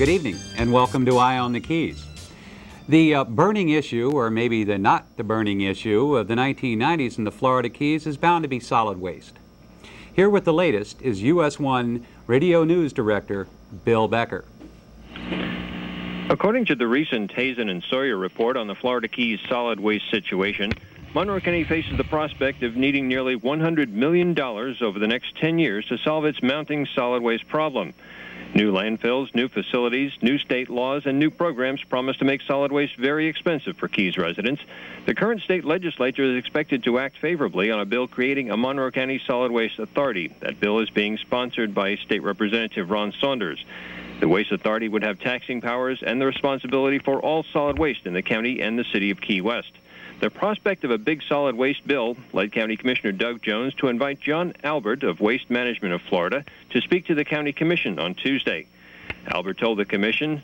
Good evening and welcome to Eye on the Keys. The uh, burning issue, or maybe the not the burning issue, of the 1990s in the Florida Keys is bound to be solid waste. Here with the latest is US 1 Radio News Director Bill Becker. According to the recent Hazen and Sawyer report on the Florida Keys solid waste situation, Monroe County faces the prospect of needing nearly $100 million over the next 10 years to solve its mounting solid waste problem. New landfills, new facilities, new state laws, and new programs promise to make solid waste very expensive for Keys residents. The current state legislature is expected to act favorably on a bill creating a Monroe County Solid Waste Authority. That bill is being sponsored by State Representative Ron Saunders. The Waste Authority would have taxing powers and the responsibility for all solid waste in the county and the city of Key West. The prospect of a big solid waste bill led County Commissioner Doug Jones to invite John Albert of Waste Management of Florida to speak to the County Commission on Tuesday. Albert told the Commission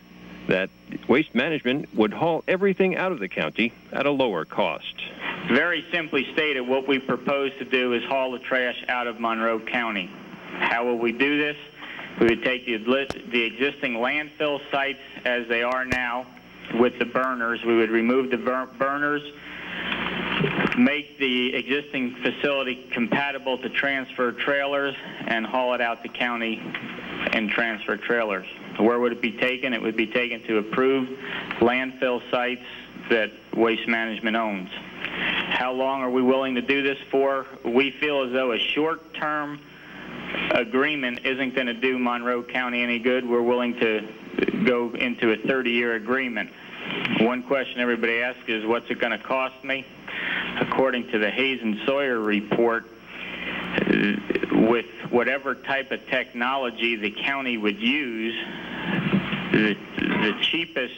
that Waste Management would haul everything out of the county at a lower cost. Very simply stated, what we propose to do is haul the trash out of Monroe County. How will we do this? We would take the, existing landfill sites as they are now with the burners. We would remove the bur burners make the existing facility compatible to transfer trailers and haul it out the county and transfer trailers. Where would it be taken? It would be taken to approved landfill sites that Waste Management owns. How long are we willing to do this for? We feel as though a short-term agreement isn't going to do Monroe County any good. We're willing to go into a 30-year agreement. One question everybody asks is, what's it going to cost me? According to the Hazen Sawyer report, with whatever type of technology the county would use, the, the cheapest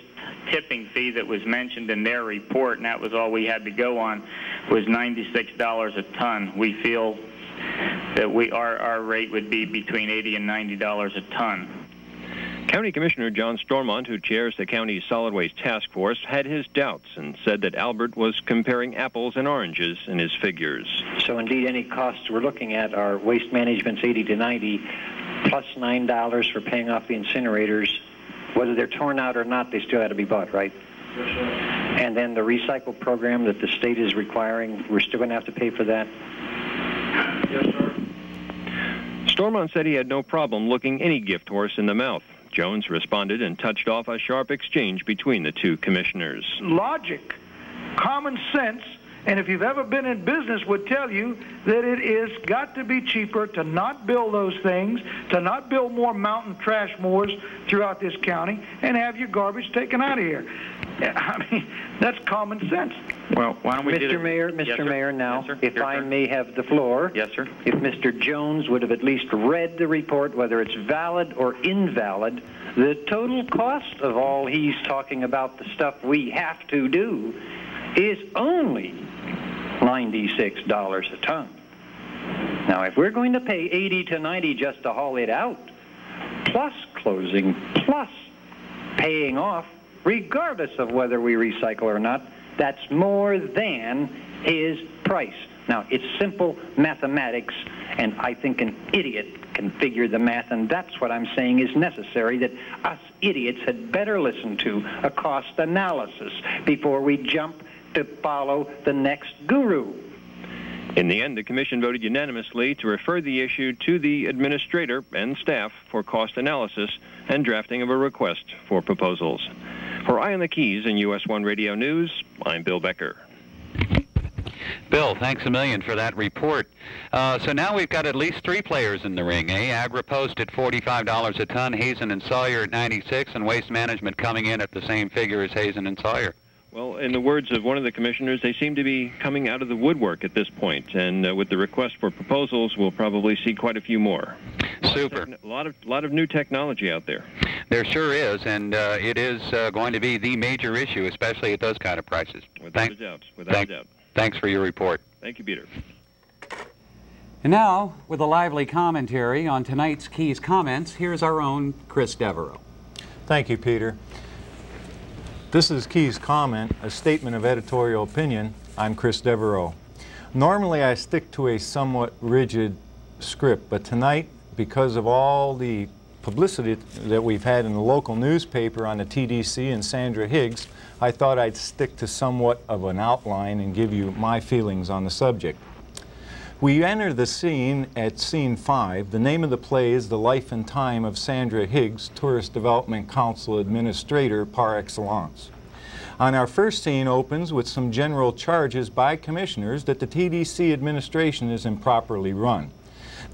tipping fee that was mentioned in their report, and that was all we had to go on, was $96 a ton. We feel that we our, our rate would be between 80 and $90 a ton. County Commissioner John Stormont, who chairs the county's solid waste task force, had his doubts and said that Albert was comparing apples and oranges in his figures. So indeed, any costs we're looking at are waste management's 80 to 90, plus $9 for paying off the incinerators. Whether they're torn out or not, they still have to be bought, right? Yes, sir. And then the recycle program that the state is requiring, we're still going to have to pay for that? Yes, sir. Stormont said he had no problem looking any gift horse in the mouth. Jones responded and touched off a sharp exchange between the two commissioners. Logic, common sense, and if you've ever been in business would tell you that it is got to be cheaper to not build those things, to not build more mountain trash moors throughout this county, and have your garbage taken out of here. I mean, that's common sense. Well, why don't we Mr. Mayor, Mr. Yes, Mayor, now, yes, if yes, I may have the floor. Yes, sir. If Mr. Jones would have at least read the report, whether it's valid or invalid, the total cost of all he's talking about, the stuff we have to do, is only $96 a ton. Now, if we're going to pay 80 to 90 just to haul it out, plus closing, plus paying off, regardless of whether we recycle or not, that's more than his price. Now, it's simple mathematics, and I think an idiot can figure the math, and that's what I'm saying is necessary, that us idiots had better listen to a cost analysis before we jump to follow the next guru. In the end, the commission voted unanimously to refer the issue to the administrator and staff for cost analysis and drafting of a request for proposals. For Eye on the Keys and US 1 Radio News, I'm Bill Becker. Bill, thanks a million for that report. Uh, so now we've got at least three players in the ring, eh? AgriPost at $45 a ton, Hazen and Sawyer at 96, and Waste Management coming in at the same figure as Hazen and Sawyer. Well, in the words of one of the commissioners, they seem to be coming out of the woodwork at this point, and uh, with the request for proposals, we'll probably see quite a few more. A Super. A lot of lot of new technology out there. There sure is, and uh, it is uh, going to be the major issue, especially at those kind of prices. Without Thank- a doubt. Without thank- a doubt. Thanks for your report. Thank you, Peter. And now, with a lively commentary on tonight's Keys comments, here's our own Chris Devereaux. Thank you, Peter. This is Key's comment, a statement of editorial opinion. I'm Chris Devereaux. Normally, I stick to a somewhat rigid script, but tonight, because of all the publicity that we've had in the local newspaper on the TDC and Sandra Higgs, I thought I'd stick to somewhat of an outline and give you my feelings on the subject. We enter the scene at scene five. The name of the play is The Life and Time of Sandra Higgs, Tourist Development Council Administrator par excellence. On our first scene opens with some general charges by commissioners that the TDC administration is improperly run.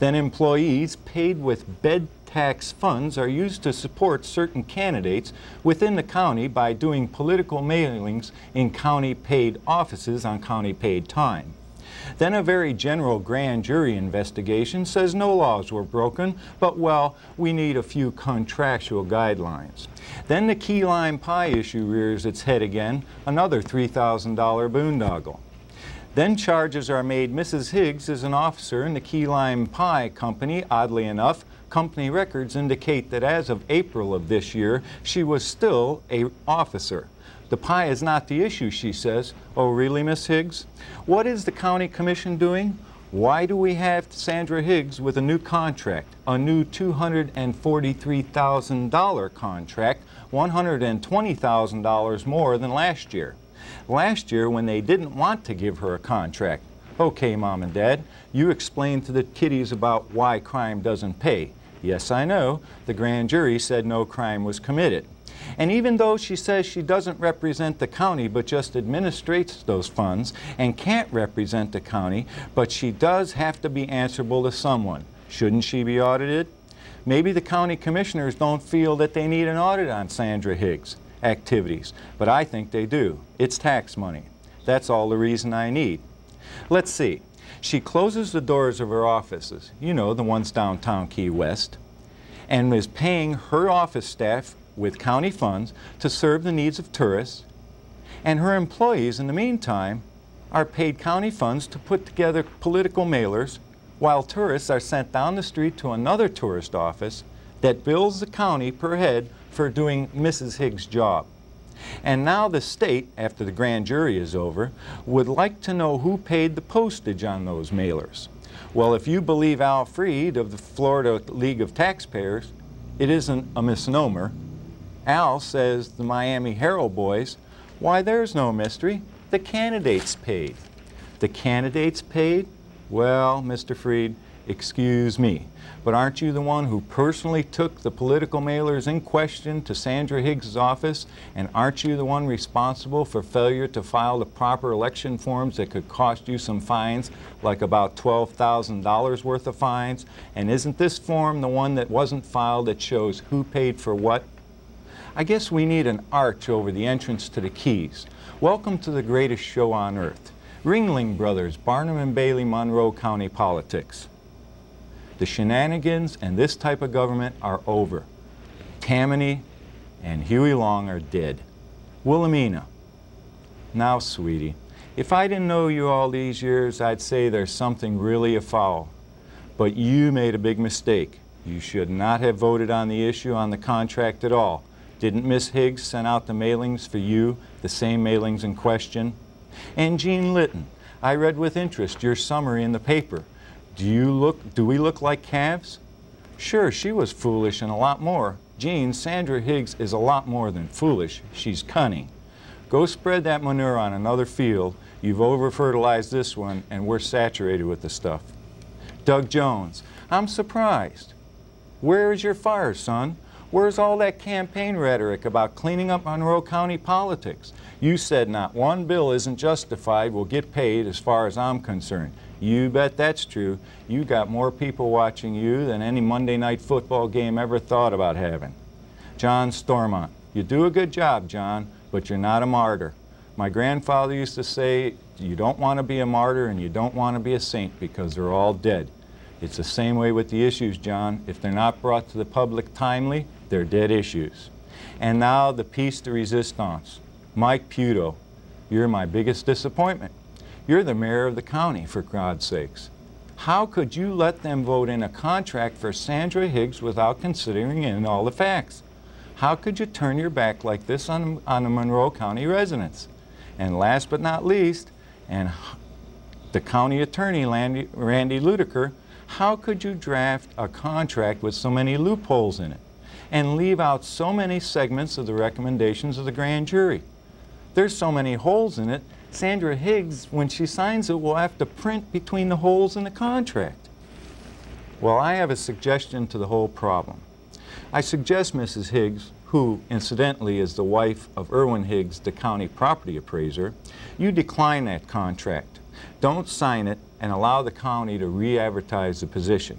Then employees paid with bed tax funds are used to support certain candidates within the county by doing political mailings in county paid offices on county paid time. Then a very general grand jury investigation says no laws were broken, but well, we need a few contractual guidelines. Then the key lime pie issue rears its head again, another $3,000 boondoggle. Then charges are made Mrs. Higgs is an officer in the Key Lime Pie Company. Oddly enough, company records indicate that as of April of this year, she was still a officer. The pie is not the issue, she says. Oh, really, Miss Higgs? What is the county commission doing? Why do we have Sandra Higgs with a new contract, a new $243,000 contract, $120,000 more than last year? Last year, when they didn't want to give her a contract, okay, Mom and Dad, you explained to the kiddies about why crime doesn't pay. Yes, I know, the grand jury said no crime was committed. And even though she says she doesn't represent the county but just administrates those funds and can't represent the county, but she does have to be answerable to someone. Shouldn't she be audited? Maybe the county commissioners don't feel that they need an audit on Sandra Higgs' activities, but I think they do. It's tax money. That's all the reason I need. Let's see. She closes the doors of her offices, you know, the ones downtown Key West, and is paying her office staff with county funds to serve the needs of tourists, and her employees, in the meantime, are paid county funds to put together political mailers while tourists are sent down the street to another tourist office that bills the county per head for doing Mrs. Higgs' job. And now the state, after the grand jury is over, would like to know who paid the postage on those mailers. Well, if you believe Al Freed of the Florida League of Taxpayers, it isn't a misnomer. Al says the Miami Herald boys, why there's no mystery. The candidates paid. The candidates paid? Well, Mr. Freed, excuse me, but aren't you the one who personally took the political mailers in question to Sandra Higgs' office? And aren't you the one responsible for failure to file the proper election forms that could cost you some fines, like about $12,000 worth of fines? And isn't this form the one that wasn't filed that shows who paid for what? I guess we need an arch over the entrance to the Keys. Welcome to the greatest show on earth. Ringling Brothers, Barnum and Bailey, Monroe County Politics. The shenanigans and this type of government are over. Tammany and Huey Long are dead. Wilhelmina. Now, sweetie, if I didn't know you all these years, I'd say there's something really afoul. But you made a big mistake. You should not have voted on the issue on the contract at all. Didn't Miss Higgs send out the mailings for you, the same mailings in question? And Jean Litton, I read with interest your summary in the paper. Do you look, do we look like calves? Sure, she was foolish and a lot more. Jean, Sandra Higgs is a lot more than foolish. She's cunning. Go spread that manure on another field. You've over-fertilized this one, and we're saturated with the stuff. Doug Jones, I'm surprised. Where is your fire, son? Where's all that campaign rhetoric about cleaning up Monroe County politics? You said not one bill isn't justified will get paid as far as I'm concerned. You bet that's true. You got more people watching you than any Monday night football game ever thought about having. John Stormont, you do a good job, John, but you're not a martyr. My grandfather used to say, you don't want to be a martyr and you don't want to be a saint because they're all dead. It's the same way with the issues, John. If they're not brought to the public timely, they're dead issues. And now the piece de resistance. Mike Puto, you're my biggest disappointment. You're the mayor of the county, for God's sakes. How could you let them vote in a contract for Sandra Higgs without considering in all the facts? How could you turn your back like this on, on the Monroe County residents? And last but not least, and the county attorney, Randy, Randy How could you draft a contract with so many loopholes in it and leave out so many segments of the recommendations of the grand jury? There's so many holes in it, Sandra Higgs, when she signs it, will have to print between the holes in the contract. Well, I have a suggestion to the whole problem. I suggest Mrs. Higgs, who incidentally is the wife of Ervin Higgs, the county property appraiser, you decline that contract. Don't sign it and allow the county to re-advertise the position.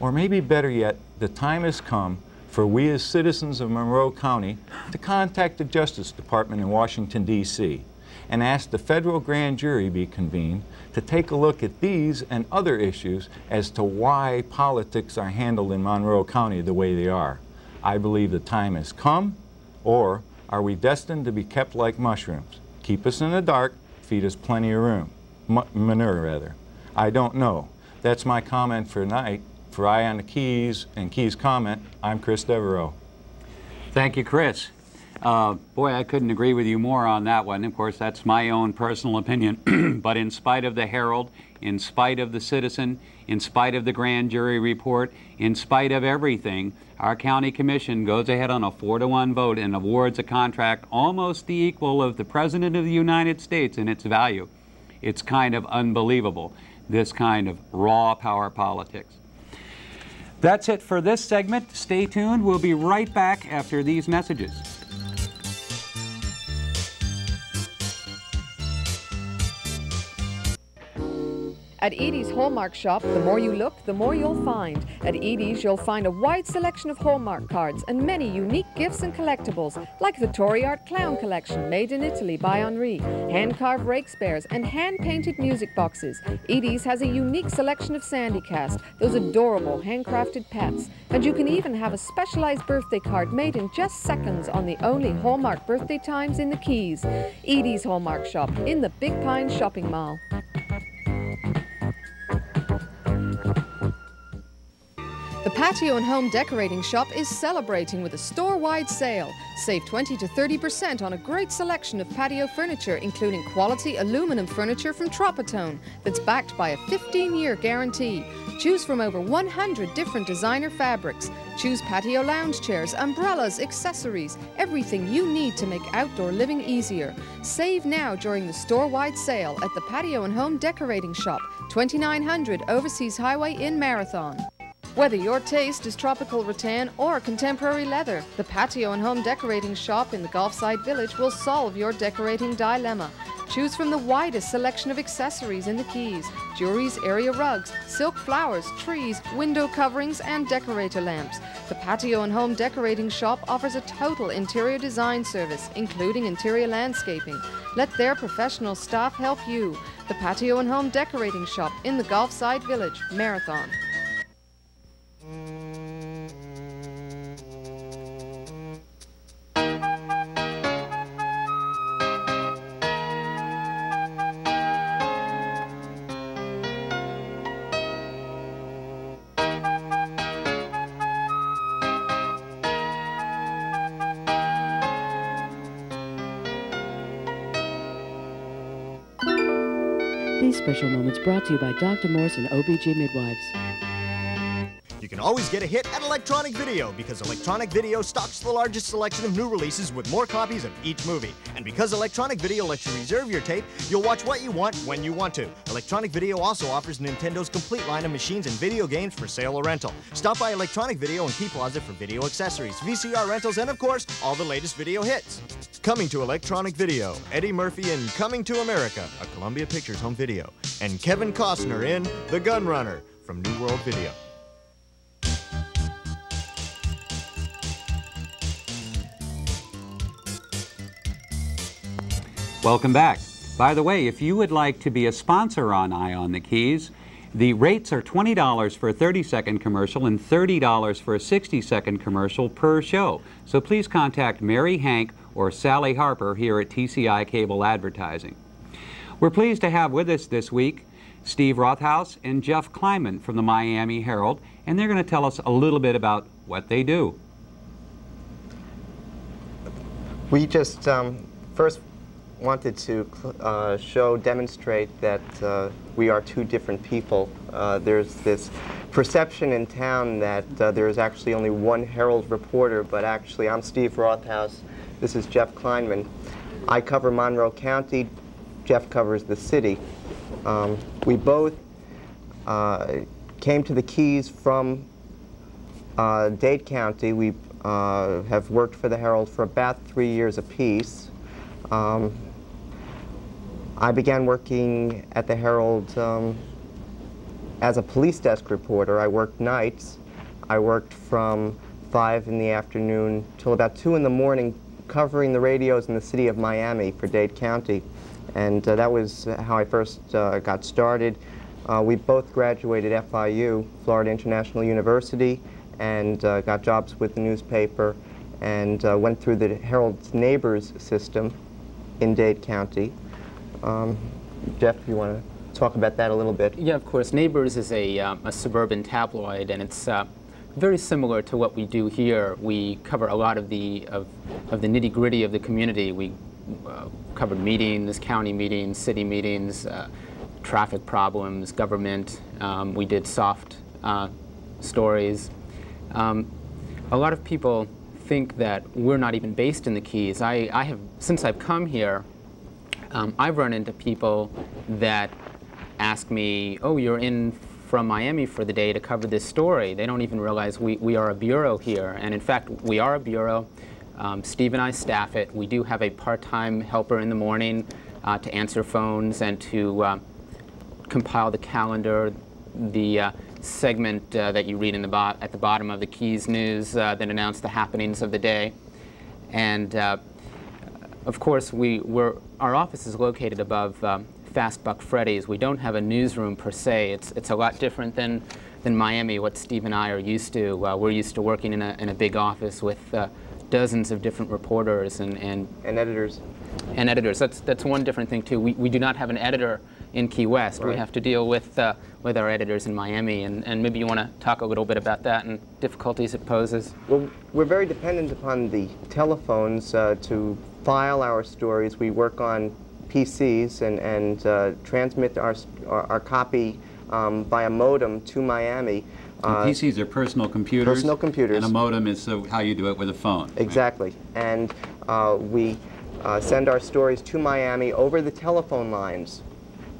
Or maybe better yet, the time has come for we as citizens of Monroe County to contact the Justice Department in Washington, D.C. and ask the federal grand jury be convened to take a look at these and other issues as to why politics are handled in Monroe County the way they are. I believe the time has come, or are we destined to be kept like mushrooms? Keep us in the dark, feed us plenty of room. Manure, rather. I don't know. That's my comment for tonight. For Eye on the Keys and Keys Comment, I'm Chris Devereaux. Thank you, Chris. Uh, boy, I couldn't agree with you more on that one. Of course, that's my own personal opinion. but in spite of the Herald, in spite of the Citizen, in spite of the grand jury report, in spite of everything, our county commission goes ahead on a four to one vote and awards a contract almost the equal of the President of the United States in its value. It's kind of unbelievable, this kind of raw power politics. That's it for this segment. Stay tuned. We'll be right back after these messages. At Edie's Hallmark Shop, the more you look, the more you'll find. At Edie's, you'll find a wide selection of Hallmark cards and many unique gifts and collectibles, like the Tory Art Clown Collection, made in Italy by Henri, hand-carved rake spares, and hand-painted music boxes. Edie's has a unique selection of Sandicast, those adorable handcrafted pets. And you can even have a specialized birthday card made in just seconds on the only Hallmark birthday times in the Keys. Edie's Hallmark Shop in the Big Pine Shopping Mall. The Patio and Home Decorating Shop is celebrating with a store-wide sale. Save 20 to 30% on a great selection of patio furniture, including quality aluminum furniture from Tropitone that's backed by a 15-year guarantee. Choose from over 100 different designer fabrics. Choose patio lounge chairs, umbrellas, accessories, everything you need to make outdoor living easier. Save now during the store-wide sale at the Patio and Home Decorating Shop, 2900 Overseas Highway in Marathon. Whether your taste is tropical rattan or contemporary leather, the Patio and Home Decorating Shop in the Gulfside Village will solve your decorating dilemma. Choose from the widest selection of accessories in the Keys, jewelries, area rugs, silk flowers, trees, window coverings, and decorator lamps. The Patio and Home Decorating Shop offers a total interior design service, including interior landscaping. Let their professional staff help you. The Patio and Home Decorating Shop in the Gulfside Village, Marathon. Special moments brought to you by Dr. Morse and OBG Midwives. Always get a hit at Electronic Video because Electronic Video stocks the largest selection of new releases with more copies of each movie. And because Electronic Video lets you reserve your tape, you'll watch what you want when you want to. Electronic Video also offers Nintendo's complete line of machines and video games for sale or rental. Stop by Electronic Video and Key Plaza for video accessories, VCR rentals, and of course, all the latest video hits. Coming to Electronic Video, Eddie Murphy in Coming to America, a Columbia Pictures home video, and Kevin Costner in The Gun Runner from New World Video. Welcome back. By the way, if you would like to be a sponsor on Eye on the Keys, the rates are $20 for a 30-second commercial and $30 for a 60-second commercial per show. So please contact Mary Hank or Sally Harper here at TCI Cable Advertising. We're pleased to have with us this week Steve Rothaus and Jeff Kleinman from the Miami Herald, and they're going to tell us a little bit about what they do. We just um, first wanted to uh, show, demonstrate that uh, we are two different people Uh, there's this perception in town that uh, there is actually only one Herald reporter, but actually I'm Steve Rothaus. This is Jeff Kleinman. I cover Monroe County. Jeff covers the city. Um, we both uh, came to the Keys from uh, Dade County. We have worked for the Herald for about three years apiece. Um, I began working at the Herald um, as a police desk reporter. I worked nights. I worked from 5 in the afternoon till about 2 in the morning covering the radios in the city of Miami for Dade County. And uh, that was how I first uh, got started. Uh, we both graduated FIU, Florida International University, and uh, got jobs with the newspaper and uh, went through the Herald's Neighbors system in Dade County. Um, Jeff, you want to talk about that a little bit? Yeah, of course. Neighbors is a, um, a suburban tabloid, and it's uh, very similar to what we do here. We cover a lot of the of, of the nitty gritty of the community. We uh, covered meetings, county meetings, city meetings, uh, traffic problems, government. Um, we did soft uh, stories. Um, a lot of people think that we're not even based in the Keys. I, I have, since I've come here, um, I've run into people that ask me, oh, you're in from Miami for the day to cover this story. They don't even realize we, we are a bureau here. And in fact, we are a bureau. Um, Steve and I staff it. We do have a part-time helper in the morning uh, to answer phones and to uh, compile the calendar, the uh, segment uh, that you read in the at the bottom of the Keys News uh, that announce the happenings of the day. And uh, of course, we, we're, our office is located above um, Fast Buck Freddy's. We don't have a newsroom per se. It's, it's a lot different than, than Miami, what Steve and I are used to. Uh, we're used to working in a, in a big office with uh, dozens of different reporters and, and, and editors. And editors. That's, that's one different thing, too. We, we do not have an editor in Key West. Right. We have to deal with, uh, with our editors in Miami, and, and maybe you want to talk a little bit about that and difficulties it poses. Well, we're very dependent upon the telephones uh, to file our stories. We work on PCs and, and uh, transmit our, our, our copy um, a modem to Miami. Uh, PCs are personal computers. Personal computers. And a modem is so how you do it with a phone. Exactly. Right? And uh, we uh, send our stories to Miami over the telephone lines.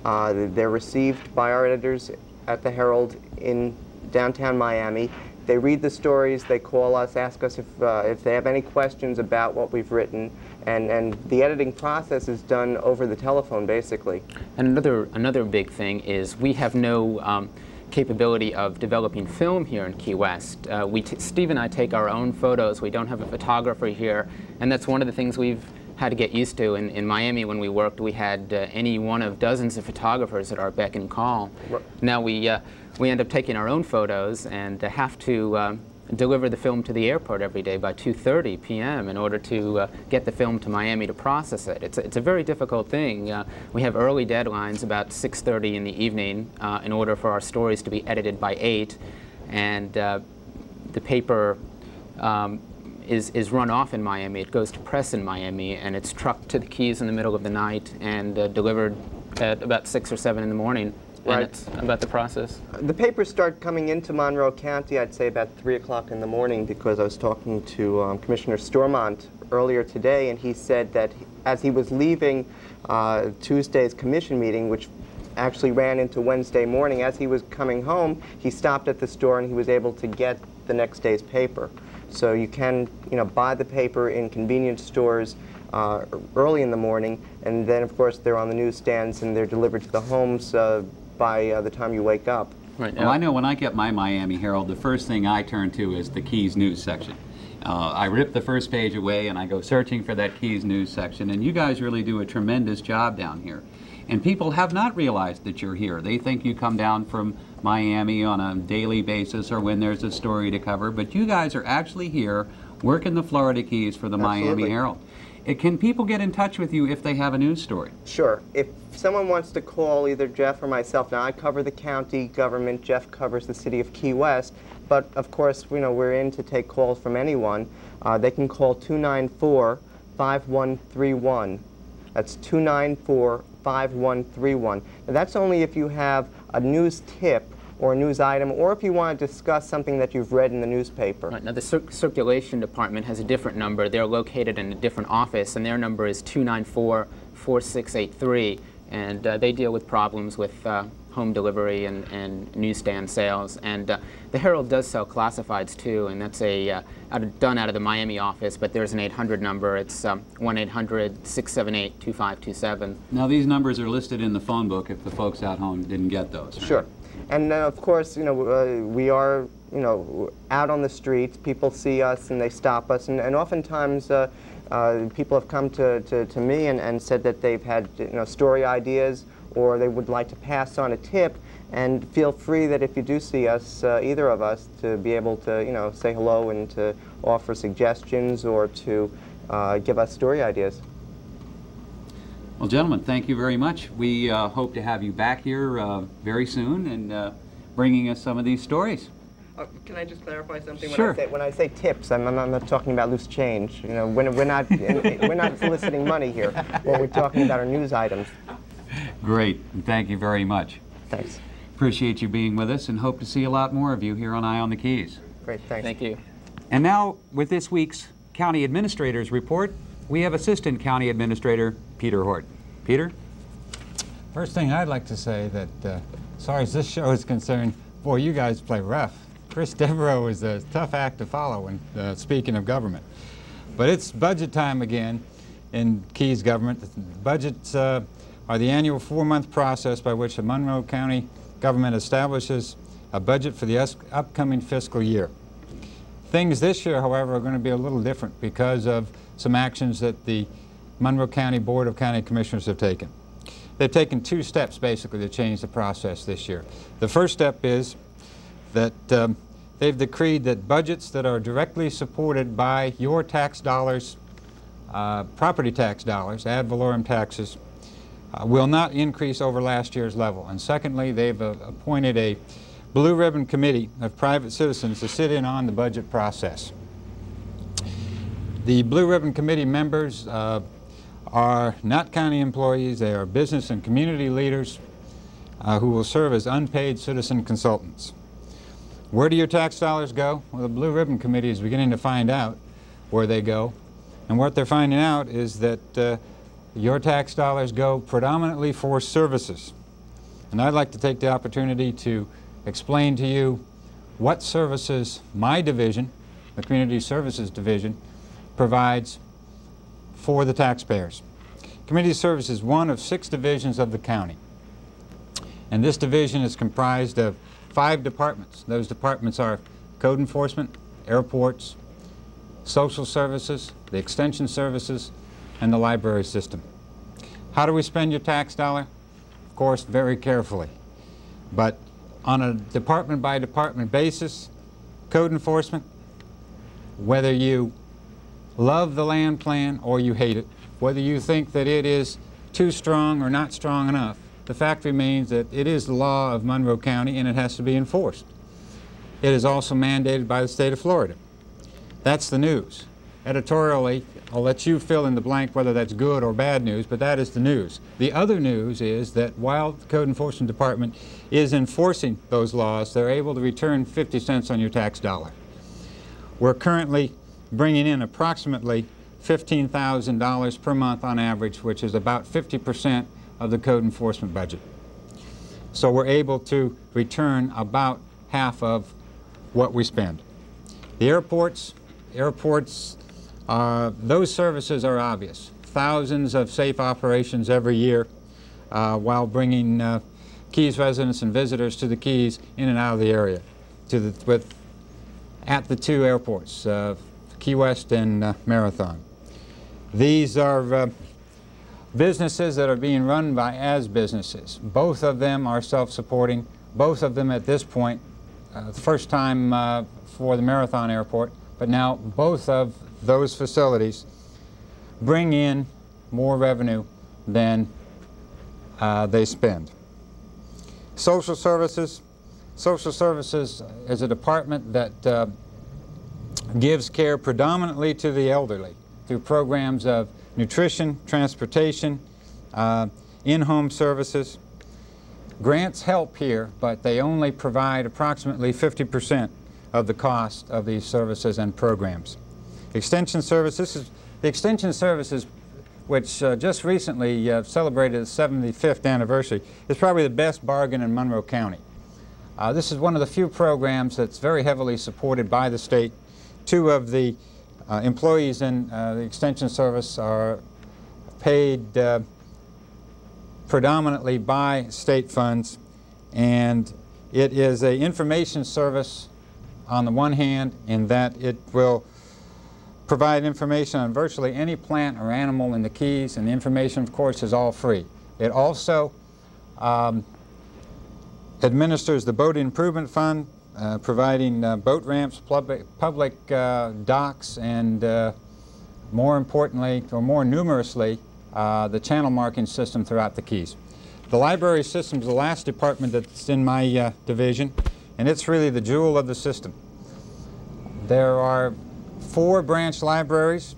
Uh, they're received by our editors at the Herald in downtown Miami. They read the stories, they call us, ask us if, uh, if they have any questions about what we've written, and, and the editing process is done over the telephone, basically. And another, another big thing is we have no um, capability of developing film here in Key West. Uh, we Steve and I take our own photos. We don't have a photographer here, and that's one of the things we've had to get used to. In, in Miami, when we worked, we had uh, any one of dozens of photographers at our beck and call. Right. Now we, uh, we end up taking our own photos and have to um, deliver the film to the airport every day by 2.30 p.m. in order to uh, get the film to Miami to process it. It's a, it's a very difficult thing. Uh, we have early deadlines about 6.30 in the evening uh, in order for our stories to be edited by 8 and uh, the paper um, is, is run off in Miami. It goes to press in Miami and it's trucked to the Keys in the middle of the night and uh, delivered at about 6 or 7 in the morning right. about the process? The papers start coming into Monroe County, I'd say about 3 o'clock in the morning because I was talking to um, Commissioner Stormont earlier today, and he said that as he was leaving uh, Tuesday's commission meeting, which actually ran into Wednesday morning, as he was coming home, he stopped at the store and he was able to get the next day's paper. So you can, you know, buy the paper in convenience stores uh, early in the morning, and then of course they're on the newsstands and they're delivered to the homes uh, by uh, the time you wake up. Right. Well, I know when I get my Miami Herald, the first thing I turn to is the Keys News section. Uh, I rip the first page away and I go searching for that Keys News section, and you guys really do a tremendous job down here. And people have not realized that you're here. They think you come down from Miami on a daily basis or when there's a story to cover, but you guys are actually here working the Florida Keys for the Absolutely. Miami Herald. It, can people get in touch with you if they have a news story? Sure. If someone wants to call either Jeff or myself, now I cover the county government, Jeff covers the city of Key West, but of course, you know, we're in to take calls from anyone. Uh, they can call 294-5131. That's 294-5131. Now that's only if you have a news tip or a news item, or if you want to discuss something that you've read in the newspaper. Right, now, the cir circulation department has a different number. They're located in a different office, and their number is 294 4683, and uh, they deal with problems with uh, home delivery and, and newsstand sales. And uh, the Herald does sell classifieds too, and that's a uh, out of, done out of the Miami office. But there's an 800 number. It's um, 1-800-678-2527. Now these numbers are listed in the phone book if the folks out home didn't get those. Right? Sure. And uh, of course, you know, uh, we are, you know, out on the streets. People see us and they stop us, and, and oftentimes. Uh, people have come to, to, to me and, and said that they've had you know, story ideas or they would like to pass on a tip and feel free that if you do see us, uh, either of us, to be able to, you know, say hello and to offer suggestions or to uh, give us story ideas. Well, gentlemen, thank you very much. We uh, hope to have you back here uh, very soon and uh, bringing us some of these stories. Uh, can I just clarify something? Sure. When I say, when I say tips, I'm, I'm, not talking about loose change. You know, we're, we're not we're not soliciting money here. When we're talking about our news items. Great. Thank you very much. Thanks. Appreciate you being with us and hope to see a lot more of you here on Eye on the Keys. Great. Thanks. Thank you. And now, with this week's County Administrator's Report, we have Assistant County Administrator Peter Hort. Peter? First thing I'd like to say that, uh, as far as this show is concerned, boy, you guys play rough. Chris Devereaux is a tough act to follow when uh, speaking of government. But it's budget time again in Keys government. Budgets uh, are the annual four-month process by which the Monroe County government establishes a budget for the upcoming fiscal year. Things this year, however, are going to be a little different because of some actions that the Monroe County Board of County Commissioners have taken. They've taken two steps, basically, to change the process this year. The first step is that um, they've decreed that budgets that are directly supported by your tax dollars, uh, property tax dollars, ad valorem taxes, uh, will not increase over last year's level. And secondly, they've uh, appointed a blue ribbon committee of private citizens to sit in on the budget process. The blue ribbon committee members uh, are not county employees, they are business and community leaders uh, who will serve as unpaid citizen consultants. Where do your tax dollars go? Well, the Blue Ribbon Committee is beginning to find out where they go. And what they're finding out is that uh, your tax dollars go predominantly for services. And I'd like to take the opportunity to explain to you what services my division, the Community Services Division, provides for the taxpayers. Community Services is one of six divisions of the county. And this division is comprised of five departments. Those departments are code enforcement, airports, social services, the extension services, and the library system. How do we spend your tax dollar? Of course, very carefully. But on a department by department basis, code enforcement, whether you love the land plan or you hate it, whether you think that it is too strong or not strong enough, the fact remains that it is the law of Monroe County and it has to be enforced. It is also mandated by the state of Florida. That's the news. Editorially, I'll let you fill in the blank whether that's good or bad news, but that is the news. The other news is that while the Code Enforcement Department is enforcing those laws, they're able to return 50 cents on your tax dollar. We're currently bringing in approximately $15,000 per month on average, which is about 50% of the code enforcement budget. So we're able to return about half of what we spend. The airports, airports uh, those services are obvious. Thousands of safe operations every year uh, while bringing uh, Keys residents and visitors to the Keys in and out of the area to the, with, at the two airports, uh, Key West and uh, Marathon. These are uh, businesses that are being run by as businesses. Both of them are self-supporting. Both of them at this point, the first time for the Marathon Airport, but now both of those facilities bring in more revenue than uh, they spend. Social services. Social services is a department that uh, gives care predominantly to the elderly through programs of nutrition, transportation, uh, in-home services. grants help here, but they only provide approximately 50% of the cost of these services and programs. Extension services, is, the extension services which uh, just recently uh, celebrated its 75th anniversary, is probably the best bargain in Monroe County. Uh, this is one of the few programs that's very heavily supported by the state. Two of the uh, employees in uh, the Extension Service are paid uh, predominantly by state funds, and it is an information service on the one hand in that it will provide information on virtually any plant or animal in the Keys, and the information, of course, is all free. It also um, administers the Boat Improvement Fund, uh, providing uh, boat ramps, public, public uh, docks, and uh, more importantly, or more numerously, uh, the channel marking system throughout the Keys. The library system is the last department that's in my division, and it's really the jewel of the system. There are four branch libraries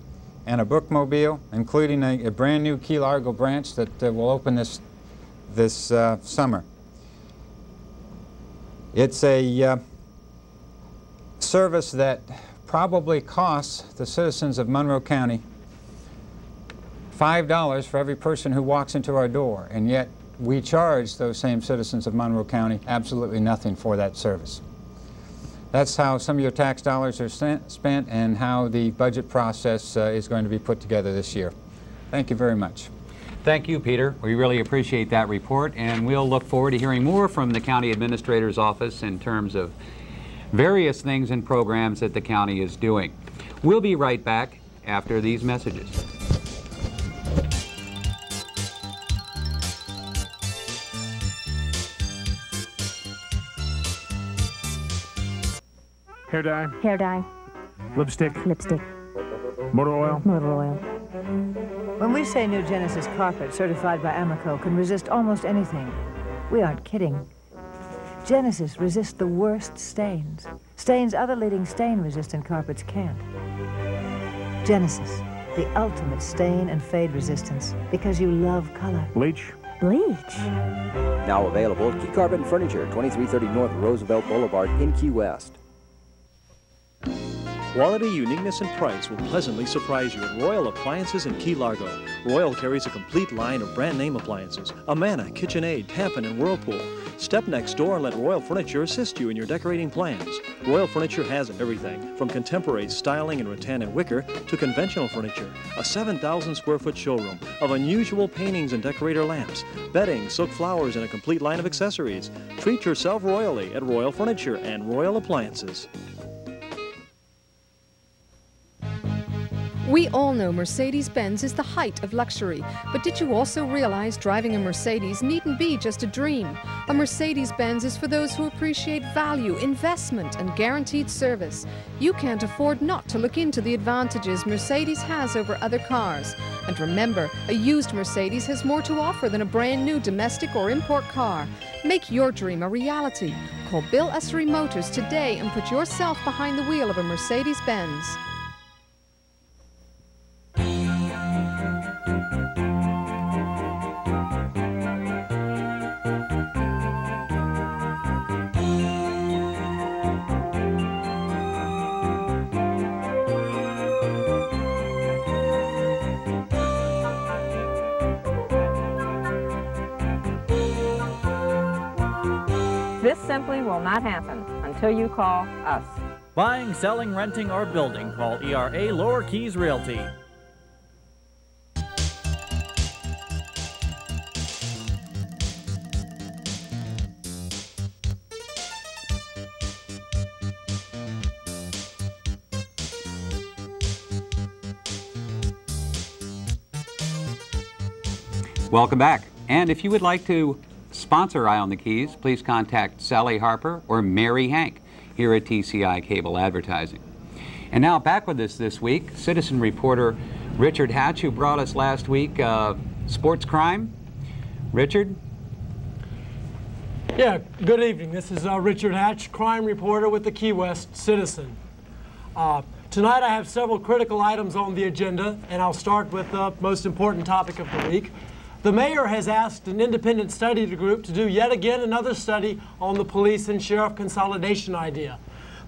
and a bookmobile, including a, a brand new Key Largo branch that will open this, this summer. It's a uh, service that probably costs the citizens of Monroe County $5 for every person who walks into our door, and yet we charge those same citizens of Monroe County absolutely nothing for that service. That's how some of your tax dollars are spent and how the budget process uh, is going to be put together this year. Thank you very much. Thank you, Peter. We really appreciate that report, and we'll look forward to hearing more from the County Administrator's Office in terms of various things and programs that the county is doing. We'll be right back after these messages. Hair dye. Hair dye. Lipstick. Lipstick. Motor oil. Motor oil. When we say new Genesis carpet certified by Amoco can resist almost anything, we aren't kidding. Genesis resists the worst stains. Stains other leading stain-resistant carpets can't. Genesis, the ultimate stain and fade resistance, because you love color. Bleach. Bleach. Now available at Key Carpet and Furniture, 2330 North Roosevelt Boulevard in Key West. Quality, uniqueness, and price will pleasantly surprise you at Royal Appliances in Key Largo. Royal carries a complete line of brand name appliances Amana, KitchenAid, Tappan, and Whirlpool. Step next door and let Royal Furniture assist you in your decorating plans. Royal Furniture has everything from contemporary styling in rattan and wicker to conventional furniture, a 7,000 square foot showroom of unusual paintings and decorator lamps, bedding, silk flowers, and a complete line of accessories. Treat yourself royally at Royal Furniture and Royal Appliances. We all know Mercedes-Benz is the height of luxury, but did you also realize driving a Mercedes needn't be just a dream? A Mercedes-Benz is for those who appreciate value, investment, and guaranteed service. You can't afford not to look into the advantages Mercedes has over other cars. And remember, a used Mercedes has more to offer than a brand new domestic or import car. Make your dream a reality. Call Bill Ussery Motors today and put yourself behind the wheel of a Mercedes-Benz. This simply will not happen until you call us. Buying, selling, renting, or building, call ERA Lower Keys Realty. Welcome back. And if you would like to sponsor Eye on the Keys, please contact Sally Harper or Mary Hank here at TCI Cable Advertising. And now back with us this week, citizen reporter Richard Hatch, who brought us last week uh, sports crime. Richard? Yeah, good evening. This is uh, Richard Hatch, crime reporter with the Key West Citizen. Uh, tonight I have several critical items on the agenda, and I'll start with the most important topic of the week, The mayor has asked an independent study group to do yet again another study on the police and sheriff consolidation idea.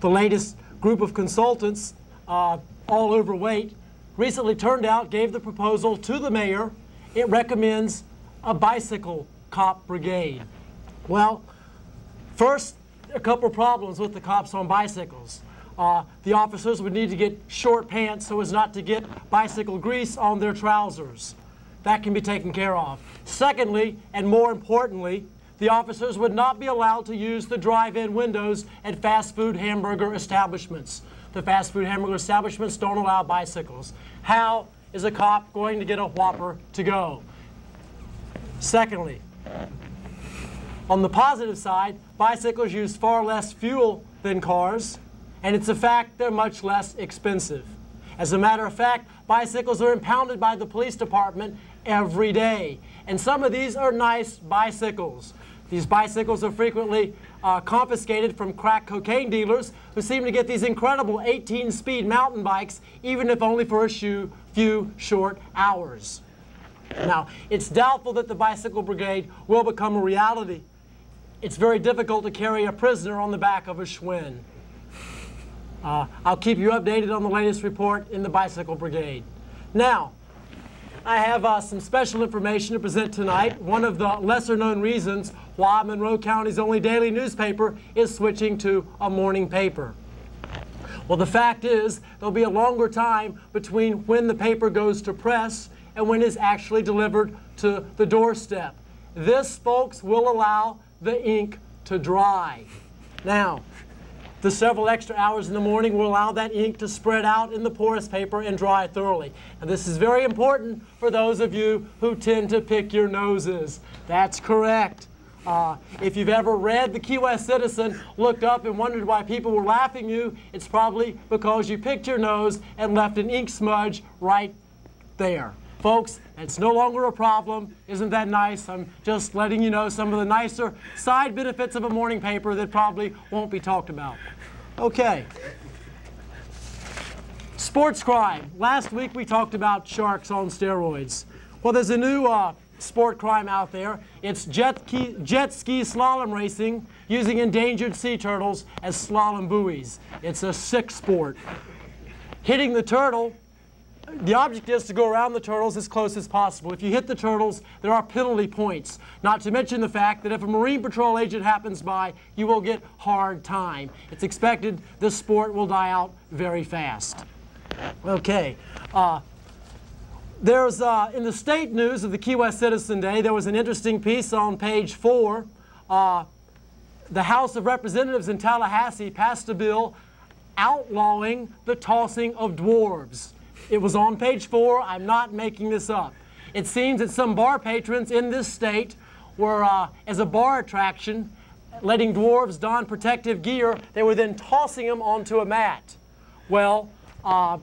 The latest group of consultants, uh, all overweight, recently turned out, gave the proposal to the mayor. It recommends a bicycle cop brigade. Well, first, a couple problems with the cops on bicycles. Uh, the officers would need to get short pants so as not to get bicycle grease on their trousers. That can be taken care of. Secondly, and more importantly, the officers would not be allowed to use the drive-in windows at fast food hamburger establishments. The fast food hamburger establishments don't allow bicycles. How is a cop going to get a Whopper to go? Secondly, on the positive side, bicycles use far less fuel than cars, and it's a fact they're much less expensive. As a matter of fact, bicycles are impounded by the police department every day. And some of these are nice bicycles. These bicycles are frequently uh, confiscated from crack cocaine dealers who seem to get these incredible 18-speed mountain bikes, even if only for a few short hours. Now, it's doubtful that the bicycle brigade will become a reality. It's very difficult to carry a prisoner on the back of a Schwinn. Uh, I'll keep you updated on the latest report in the bicycle brigade. Now, I have uh, some special information to present tonight. One of the lesser known reasons why Monroe County's only daily newspaper is switching to a morning paper. Well, the fact is, there'll be a longer time between when the paper goes to press and when it's actually delivered to the doorstep. This, folks, will allow the ink to dry. Now, the several extra hours in the morning will allow that ink to spread out in the porous paper and dry thoroughly. And this is very important for those of you who tend to pick your noses. That's correct. Uh, if you've ever read the Key West Citizen, looked up and wondered why people were laughing you, it's probably because you picked your nose and left an ink smudge right there. Folks, it's no longer a problem. Isn't that nice? I'm just letting you know some of the nicer side benefits of a morning paper that probably won't be talked about. Okay. Sports crime. Last week we talked about sharks on steroids. Well, there's a new uh, sport crime out there. It's jet, key, jet ski slalom racing using endangered sea turtles as slalom buoys. It's a sick sport. Hitting the turtle the object is to go around the turtles as close as possible. If you hit the turtles, there are penalty points. Not to mention the fact that if a Marine Patrol agent happens by, you will get hard time. It's expected this sport will die out very fast. Okay. Uh, there's, uh, in the state news of the Key West Citizen Day, there was an interesting piece on page four. Uh, the House of Representatives in Tallahassee passed a bill outlawing the tossing of dwarves. It was on page four. I'm not making this up. It seems that some bar patrons in this state were, uh, as a bar attraction, letting dwarves don protective gear. They were then tossing them onto a mat. Well, uh,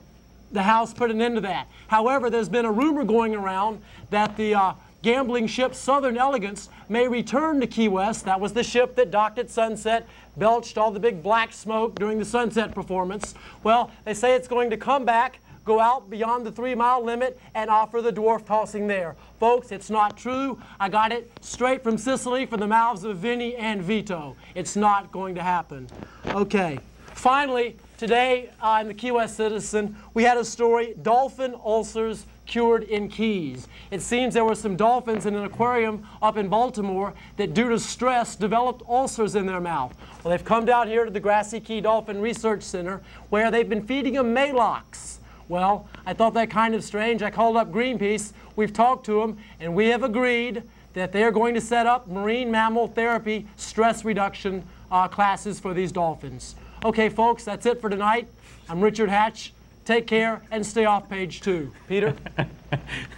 the House put an end to that. However, there's been a rumor going around that the uh, gambling ship Southern Elegance may return to Key West. That was the ship that docked at sunset, belched all the big black smoke during the sunset performance. Well, they say it's going to come back go out beyond the three mile limit and offer the dwarf tossing there. Folks, it's not true. I got it straight from Sicily from the mouths of Vinny and Vito. It's not going to happen. Okay. Finally, today uh, in the Key West Citizen, we had a story dolphin ulcers cured in Keys. It seems there were some dolphins in an aquarium up in Baltimore that, due to stress, developed ulcers in their mouth. Well, they've come down here to the Grassy Key Dolphin Research Center where they've been feeding them Maalox. Well, I thought that kind of strange. I called up Greenpeace. We've talked to them, and we have agreed that they are going to set up marine mammal therapy stress reduction uh, classes for these dolphins. Okay, folks, that's it for tonight. I'm Richard Hatch. Take care and stay off page two. Peter?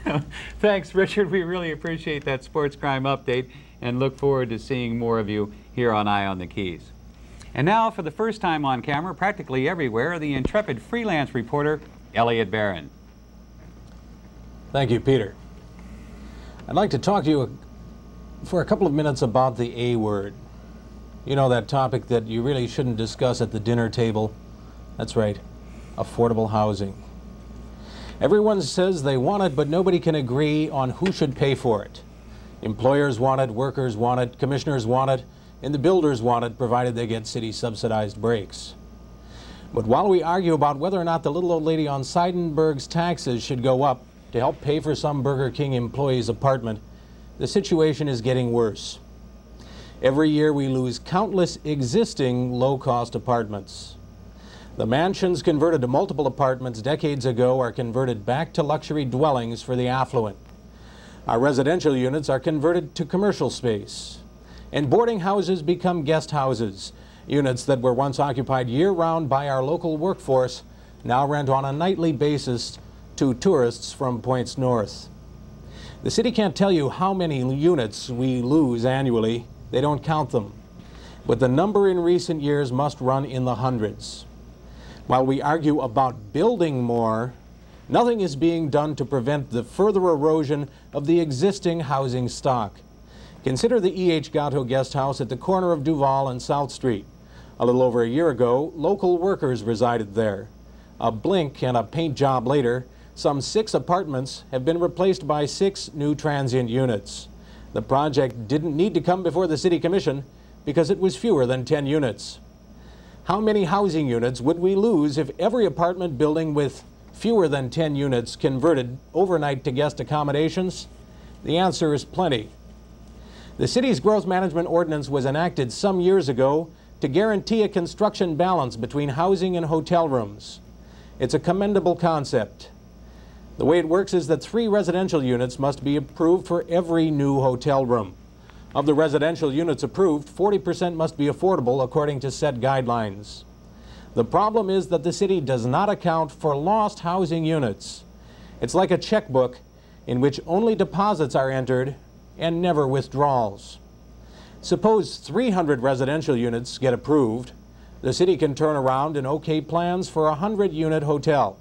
Thanks, Richard. We really appreciate that sports crime update and look forward to seeing more of you here on Eye on the Keys. And now, for the first time on camera, practically everywhere, the intrepid freelance reporter Elliot Baron. Thank you, Peter. I'd like to talk to you for a couple of minutes about the A word. You know, that topic that you really shouldn't discuss at the dinner table? That's right, affordable housing. Everyone says they want it, but nobody can agree on who should pay for it. Employers want it, workers want it, commissioners want it, and the builders want it, provided they get city subsidized breaks. But while we argue about whether or not the little old lady on Seidenberg's taxes should go up to help pay for some Burger King employee's apartment, the situation is getting worse. Every year we lose countless existing low-cost apartments. The mansions converted to multiple apartments decades ago are converted back to luxury dwellings for the affluent. Our residential units are converted to commercial space. And boarding houses become guest houses. Units that were once occupied year-round by our local workforce now rent on a nightly basis to tourists from points north. The city can't tell you how many units we lose annually. They don't count them. But the number in recent years must run in the hundreds. While we argue about building more, nothing is being done to prevent the further erosion of the existing housing stock. Consider the E.H. Gato guest house at the corner of Duval and South Street. A little over a year ago, local workers resided there. A blink and a paint job later, some six apartments have been replaced by six new transient units. The project didn't need to come before the City Commission because it was fewer than 10 units. How many housing units would we lose if every apartment building with fewer than 10 units converted overnight to guest accommodations? The answer is plenty. The city's growth management ordinance was enacted some years ago to guarantee a construction balance between housing and hotel rooms. It's a commendable concept. The way it works is that three residential units must be approved for every new hotel room. Of the residential units approved, 40% must be affordable according to set guidelines. The problem is that the city does not account for lost housing units. It's like a checkbook in which only deposits are entered and never withdrawals. Suppose 300 residential units get approved. The city can turn around and okay plans for a 100 unit hotel.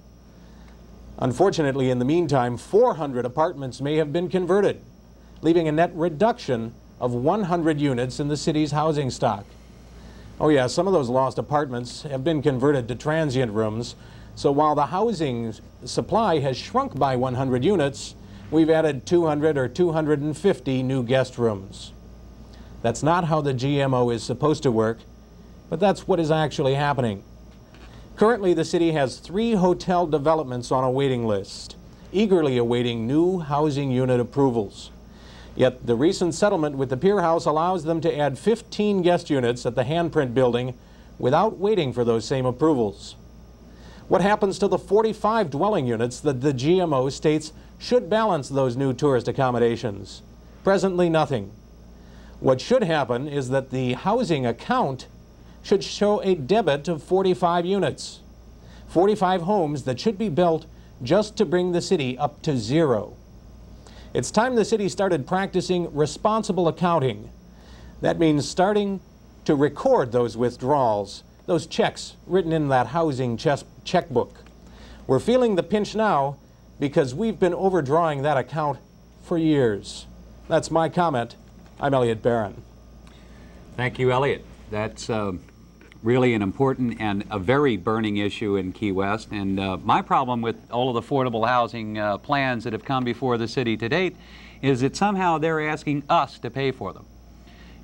Unfortunately, in the meantime, 400 apartments may have been converted, leaving a net reduction of 100 units in the city's housing stock. Oh yeah, some of those lost apartments have been converted to transient rooms, so while the housing supply has shrunk by 100 units, we've added 200 or 250 new guest rooms. That's not how the GMO is supposed to work, but that's what is actually happening. Currently, the city has three hotel developments on a waiting list, eagerly awaiting new housing unit approvals. Yet the recent settlement with the Pier House allows them to add 15 guest units at the handprint building without waiting for those same approvals. What happens to the 45 dwelling units that the GMO states should balance those new tourist accommodations? Presently, nothing. What should happen is that the housing account should show a debit of 45 units. 45 homes that should be built just to bring the city up to zero. It's time the city started practicing responsible accounting. That means starting to record those withdrawals, those checks written in that housing checkbook. We're feeling the pinch now because we've been overdrawing that account for years. That's my comment. I'm Elliot Baron. Thank you, Elliot. That's uh, really an important and a very burning issue in Key West. And uh, my problem with all of the affordable housing uh, plans that have come before the city to date is that somehow they're asking us to pay for them.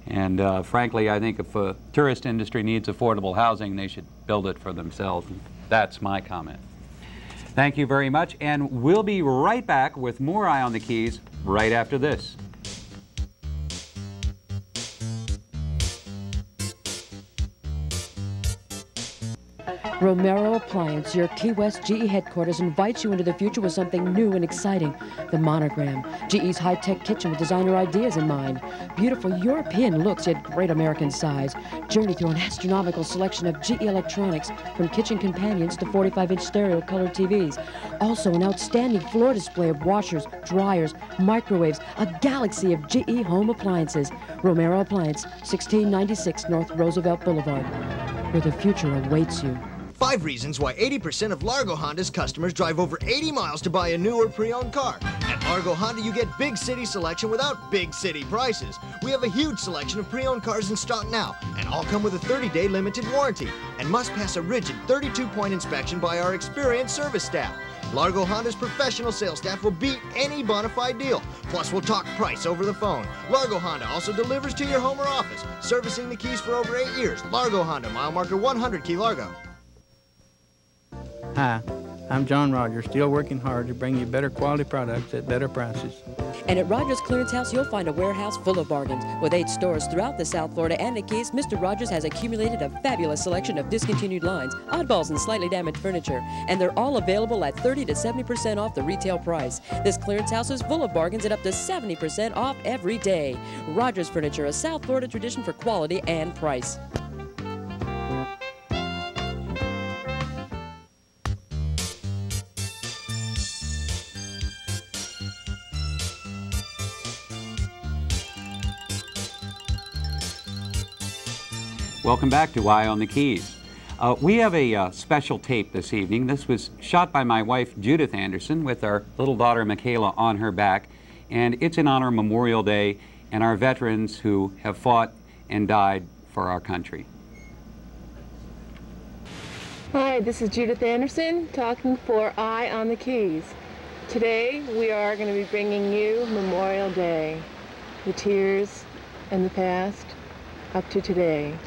And uh, frankly, I think if a tourist industry needs affordable housing, they should build it for themselves. That's my comment. Thank you very much, and we'll be right back with more Eye on the Keys right after this. Romero Appliance, your Key West GE headquarters, invites you into the future with something new and exciting. The Monogram, GE's high-tech kitchen with designer ideas in mind. Beautiful European looks, yet great American size. Journey through an astronomical selection of GE electronics, from kitchen companions to 45-inch stereo color TVs. Also, an outstanding floor display of washers, dryers, microwaves, a galaxy of GE home appliances. Romero Appliance, 1696 North Roosevelt Boulevard, where the future awaits you. Five reasons why 80% of Largo Honda's customers drive over 80 miles to buy a new or pre-owned car. At Largo Honda, you get big city selection without big city prices. We have a huge selection of pre-owned cars in stock now, and all come with a 30-day limited warranty, and must pass a rigid 32-point inspection by our experienced service staff. Largo Honda's professional sales staff will beat any bona fide deal. Plus, we'll talk price over the phone. Largo Honda also delivers to your home or office, servicing the keys for over eight years. Largo Honda, mile marker 100 Key Largo. Hi, I'm John Rogers, still working hard to bring you better quality products at better prices. And at Rogers Clearance House, you'll find a warehouse full of bargains. With eight stores throughout the South Florida and the Keys, Mr. Rogers has accumulated a fabulous selection of discontinued lines, oddballs, and slightly damaged furniture. And they're all available at 30 to 70% off the retail price. This clearance house is full of bargains at up to 70% off every day. Rogers Furniture, a South Florida tradition for quality and price. Welcome back to Eye on the Keys. Uh, we have a uh, special tape this evening. This was shot by my wife, Judith Anderson, with our little daughter, Michaela, on her back. And it's in honor of Memorial Day and our veterans who have fought and died for our country. Hi, this is Judith Anderson talking for Eye on the Keys. Today we are going to be bringing you Memorial Day, the tears and the past up to today.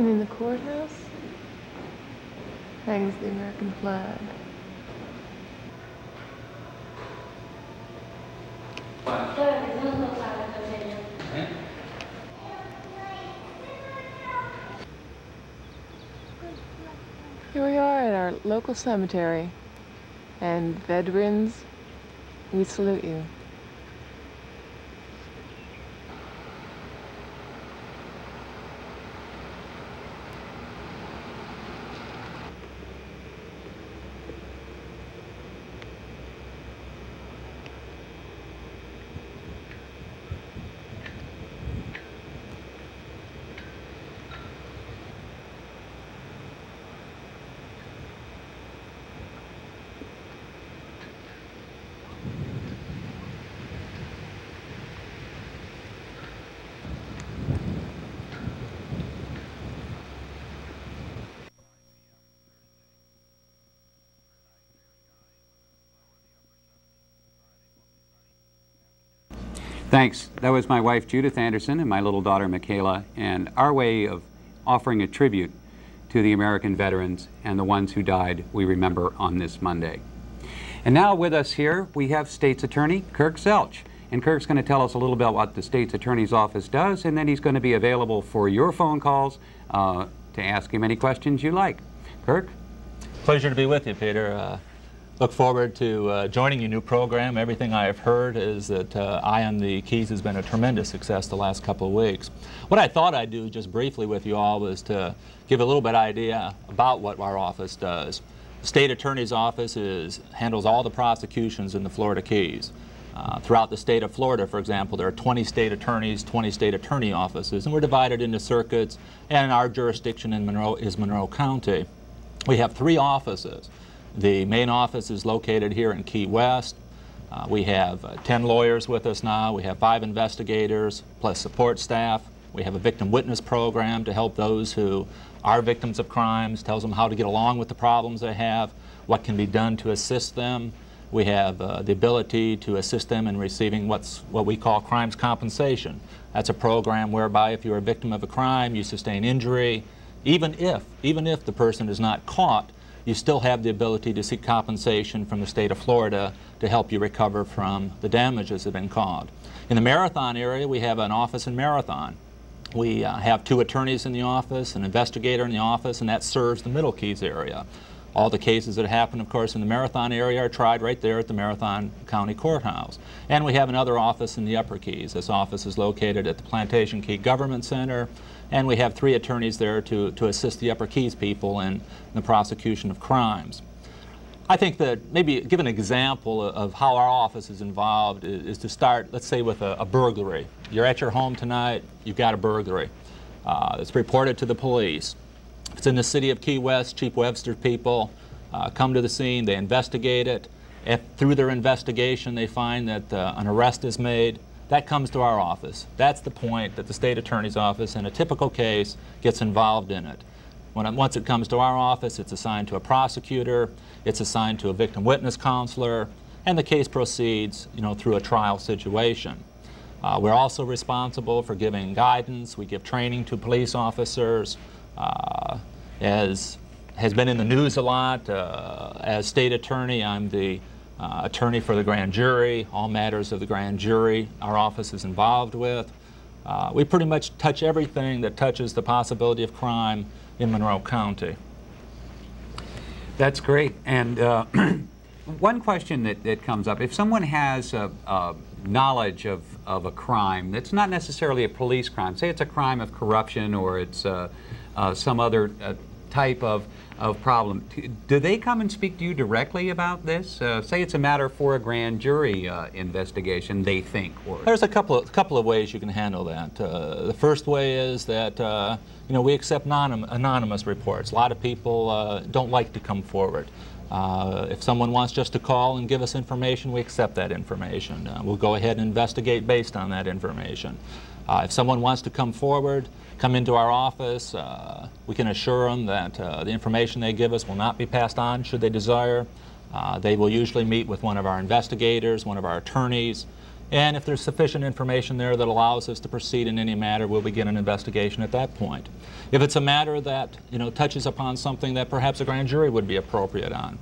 And in the courthouse hangs the American flag. Here we are at our local cemetery. And veterans, we salute you. Thanks. That was my wife, Judith Anderson, and my little daughter, Michaela, and our way of offering a tribute to the American veterans and the ones who died we remember on this Monday. And now with us here, we have State's Attorney Kirk Zuelch. And Kirk's going to tell us a little bit what the State's Attorney's Office does, and then he's going to be available for your phone calls uh, to ask him any questions you like. Kirk? Pleasure to be with you, Peter. Uh, look forward to uh, joining your new program. Everything I have heard is that uh, Eye on the Keys has been a tremendous success the last couple of weeks. What I thought I'd do just briefly with you all was to give a little bit idea about what our office does. The State Attorney's Office is, handles all the prosecutions in the Florida Keys. Uh, throughout the state of Florida, for example, there are 20 state attorneys, 20 state attorney offices, and we're divided into circuits, and our jurisdiction in Monroe is Monroe County. We have three offices. The main office is located here in Key West. Uh, we have uh, 10 lawyers with us now. We have five investigators, plus support staff. We have a victim witness program to help those who are victims of crimes, tells them how to get along with the problems they have, what can be done to assist them. We have uh, the ability to assist them in receiving what's what we call crimes compensation. That's a program whereby if you're a victim of a crime, you sustain injury, even if, even if the person is not caught, you still have the ability to seek compensation from the state of Florida to help you recover from the damages that have been caused. In the Marathon area, we have an office in Marathon. We uh, have two attorneys in the office, an investigator in the office, and that serves the Middle Keys area. All the cases that happen, of course, in the Marathon area are tried right there at the Marathon County Courthouse. And we have another office in the Upper Keys. This office is located at the Plantation Key Government Center, and we have three attorneys there to, to assist the Upper Keys people in the prosecution of crimes. I think that maybe give an example of how our office is involved is, is to start, let's say, with a, a, burglary. You're at your home tonight, you've got a burglary. Uh, it's reported to the police. It's in the city of Key West, Chief Webster people uh, come to the scene, they investigate it. If through their investigation they find that uh, an arrest is made, that comes to our office. That's the point that the state attorney's office in a typical case gets involved in it. When it, once it comes to our office, it's assigned to a prosecutor, it's assigned to a victim witness counselor, and the case proceeds you know, through a trial situation. Uh, we're also responsible for giving guidance. We give training to police officers. Uh, as has been in the news a lot, uh, as state attorney, I'm the uh, attorney for the grand jury, all matters of the grand jury our office is involved with. Uh, we pretty much touch everything that touches the possibility of crime in Monroe County. That's great. And uh, one question that, that comes up, if someone has a, a knowledge of, of a crime that's not necessarily a police crime, say it's a crime of corruption or it's uh, uh, some other uh, type of of problem. Do they come and speak to you directly about this? Uh, say it's a matter for a grand jury uh, investigation, they think. There's a couple of, couple of ways you can handle that. Uh, the first way is that uh, you know we accept anonymous reports. A lot of people uh, don't like to come forward. Uh, if someone wants just to call and give us information, we accept that information. we'll go ahead and investigate based on that information. if someone wants to come forward, come into our office. Uh, we can assure them that uh, the information they give us will not be passed on should they desire. Uh, they will usually meet with one of our investigators, one of our attorneys, and if there's sufficient information there that allows us to proceed in any matter, we'll begin an investigation at that point. If it's a matter that you know touches upon something that perhaps a grand jury would be appropriate on,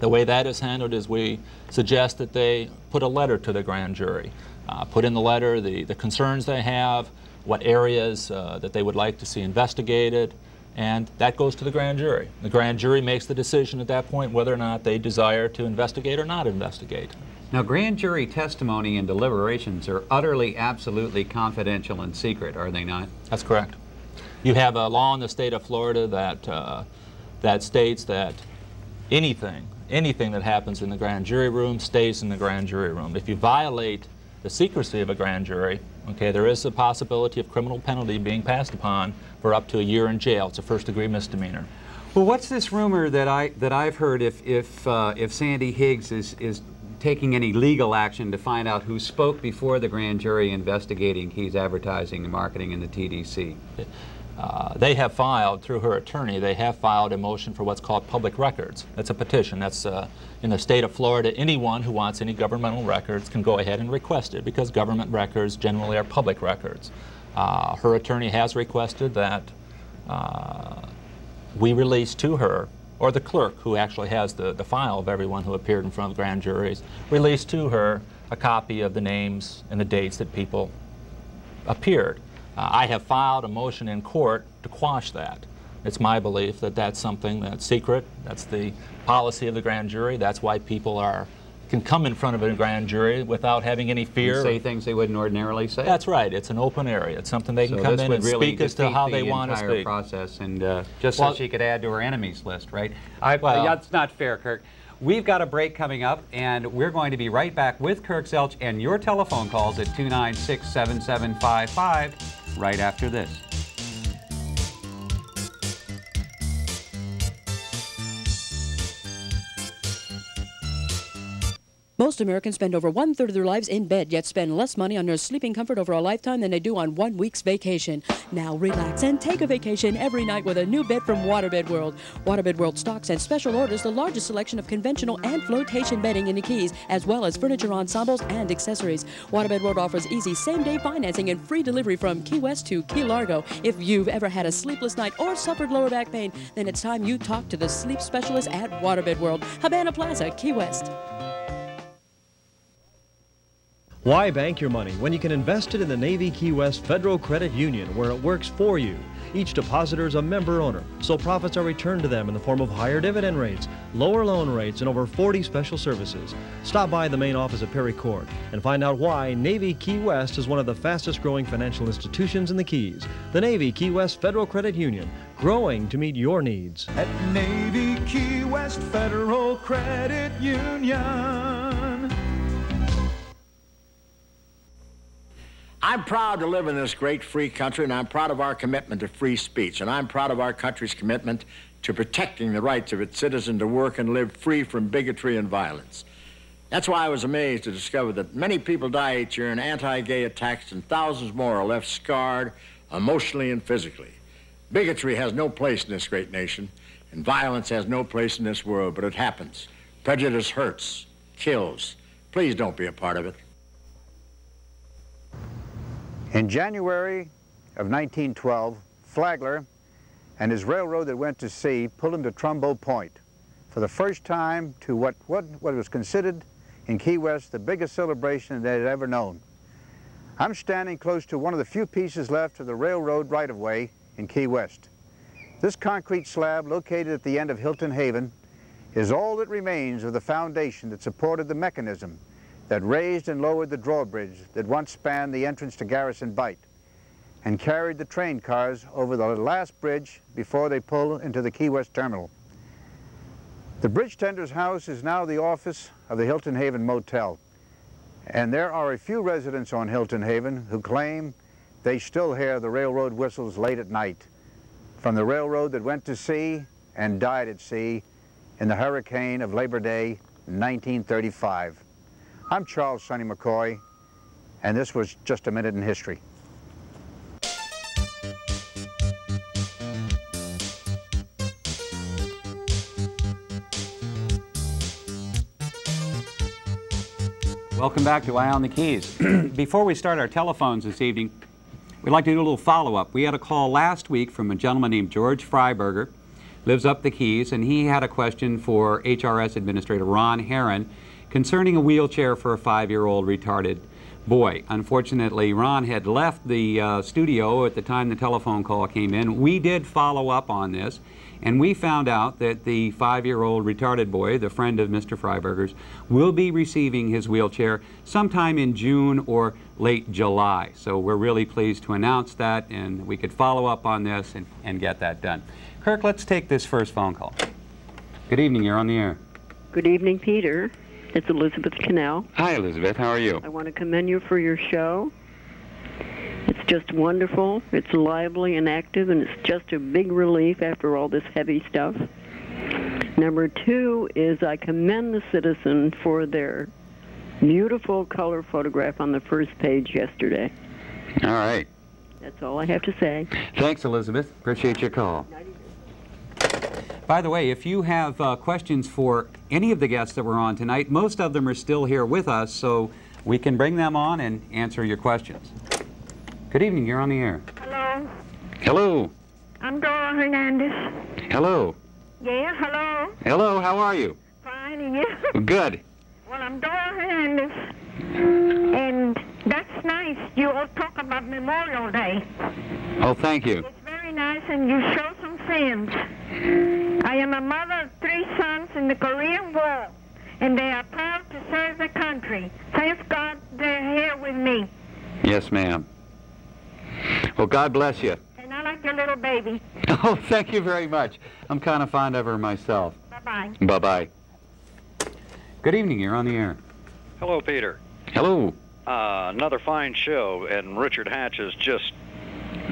the way that is handled is we suggest that they put a letter to the grand jury. Uh, put in the letter the, the concerns they have, what areas uh, that they would like to see investigated, and that goes to the grand jury. The grand jury makes the decision at that point whether or not they desire to investigate or not investigate. Now, grand jury testimony and deliberations are utterly, absolutely confidential and secret, are they not? That's correct. You have a law in the state of Florida that, uh, that states that anything, anything that happens in the grand jury room stays in the grand jury room. If you violate the secrecy of a grand jury, okay, there is a possibility of criminal penalty being passed upon for up to a year in jail. It's a first-degree misdemeanor. Well, what's this rumor that I that I've heard if if uh, if Sandy Higgs is is taking any legal action to find out who spoke before the grand jury investigating Key's advertising and marketing in the TDC? Uh, they have filed, through her attorney, they have filed a motion for what's called public records. That's a petition. That's uh, in the state of Florida. Anyone who wants any governmental records can go ahead and request it because government records generally are public records. Uh, her attorney has requested that uh, we release to her, or the clerk who actually has the, the file of everyone who appeared in front of grand juries, release to her a copy of the names and the dates that people appeared. Uh, I have filed a motion in court to quash that. It's my belief that that's something that's secret. That's the policy of the grand jury. That's why people are can come in front of a grand jury without having any fear. And say things they wouldn't ordinarily say. That's right. It's an open area. It's something they can so come in and really speak as to how they want to speak. process, and uh, just well, so she could add to her enemies list, right? I, well, that's not fair, Kirk. We've got a break coming up, and we're going to be right back with Kirk Zuelch and your telephone calls at 296 7755 right after this. Most Americans spend over one third of their lives in bed, yet spend less money on their sleeping comfort over a lifetime than they do on one week's vacation. Now relax and take a vacation every night with a new bed from Waterbed World. Waterbed World stocks and special orders the largest selection of conventional and flotation bedding in the Keys, as well as furniture ensembles and accessories. Waterbed World offers easy same-day financing and free delivery from Key West to Key Largo. If you've ever had a sleepless night or suffered lower back pain, then it's time you talk to the sleep specialist at Waterbed World, Havana Plaza, Key West. Why bank your money when you can invest it in the Navy Key West Federal Credit Union where it works for you? Each depositor is a member owner, so profits are returned to them in the form of higher dividend rates, lower loan rates, and over 40 special services. Stop by the main office at Perry Court and find out why Navy Key West is one of the fastest growing financial institutions in the Keys. The Navy Key West Federal Credit Union, growing to meet your needs. At Navy Key West Federal Credit Union. I'm proud to live in this great free country, and I'm proud of our commitment to free speech, and I'm proud of our country's commitment to protecting the rights of its citizens to work and live free from bigotry and violence. That's why I was amazed to discover that many people die each year in anti-gay attacks and thousands more are left scarred emotionally and physically. Bigotry has no place in this great nation, and violence has no place in this world, but it happens. Prejudice hurts, kills. Please don't be a part of it. In January of 1912, Flagler and his railroad that went to sea pulled into Trumbo Point for the first time to what, what, what was considered in Key West the biggest celebration they had ever known. I'm standing close to one of the few pieces left of the railroad right-of-way in Key West. This concrete slab located at the end of Hilton Haven is all that remains of the foundation that supported the mechanism that raised and lowered the drawbridge that once spanned the entrance to Garrison Bight and carried the train cars over the last bridge before they pull into the Key West terminal. The bridge tender's house is now the office of the Hilton Haven Motel, and there are a few residents on Hilton Haven who claim they still hear the railroad whistles late at night from the railroad that went to sea and died at sea in the hurricane of Labor Day 1935. I'm Charles Sonny McCoy, and this was Just a Minute in History. Welcome back to Eye on the Keys. Before we start our telephones this evening, we'd like to do a little follow-up. We had a call last week from a gentleman named George Freiberger, lives up the Keys, and he had a question for HRS Administrator Ron Herron concerning a wheelchair for a five-year-old retarded boy. Unfortunately, Ron had left the uh, studio at the time the telephone call came in. We did follow up on this, and we found out that the five-year-old retarded boy, the friend of Mr. Freiberger's, will be receiving his wheelchair sometime in June or late July. So we're really pleased to announce that, and we could follow up on this and, and get that done. Kirk, let's take this first phone call. Good evening, you're on the air. Good evening, Peter. It's Elizabeth Cannell. Hi, Elizabeth. How are you? I want to commend you for your show. It's just wonderful. It's lively and active, and it's just a big relief after all this heavy stuff. Number two is I commend the citizen for their beautiful color photograph on the first page yesterday. All right. That's all I have to say. Thanks, Elizabeth. Appreciate your call. By the way, if you have uh, questions for any of the guests that were on tonight, most of them are still here with us, so we can bring them on and answer your questions. Good evening, you're on the air. Hello, Hello. I'm Dora Hernandez. Hello. Yeah, hello. Hello, how are you? Fine, and you? Good. Well, I'm Dora Hernandez. And that's nice. You all talk about Memorial Day. Oh, thank you. It's very nice, and you show some sense. I am a mother of three sons in the Korean War, and they are proud to serve the country. Thank God they're here with me. Yes, ma'am. Well, God bless you. And I like your little baby. Oh, thank you very much. I'm kind of fond of her myself. Bye-bye. Bye-bye. Good evening, you're on the air. Hello, Peter. Hello. Uh, another fine show, and Richard Hatch is just